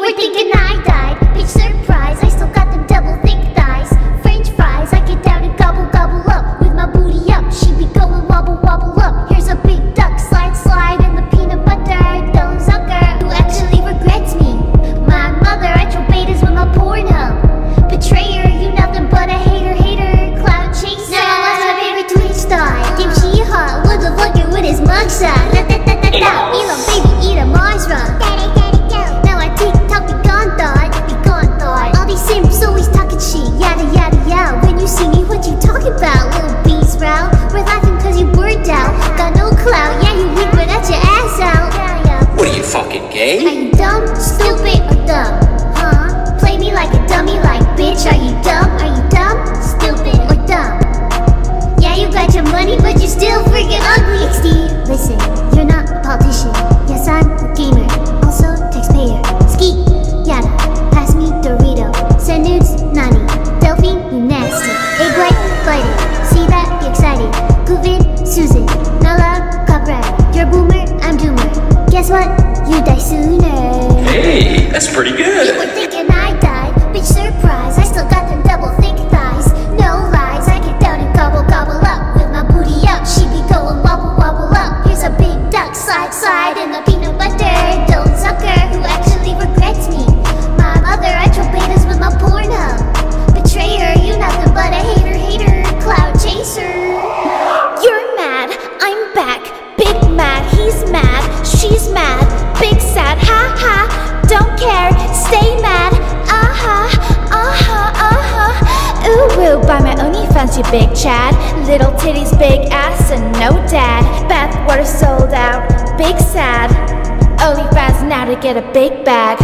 Were thinking I fucking Are you dumb, stupid, or dumb? Huh? Play me like a dummy, like bitch Are you dumb? Are you dumb, stupid, or dumb? Yeah, you got your money, but you're still freaking ugly XD, listen, You die sooner Hey, that's pretty you good. were thinking I died, bitch surprise I still got them double thick thighs. No lies, I get down and gobble gobble up With my booty up, she be going wobble wobble up. Here's a big duck, slide slide in the peanut butter. Don't sucker, who actually regrets me? My mother, I troll betas with my Pornhub Betrayer, you nothing but a hater hater Cloud chaser. You're mad, I'm back. Big mad, he's mad, she's mad. Sad, ha ha. Don't care, stay mad. Uh huh, uh huh, uh huh. Ooh woo, buy my OnlyFans, you big Chad. Little titties, big ass, and no dad. Bathwater sold out, big sad. OnlyFans now to get a big bag.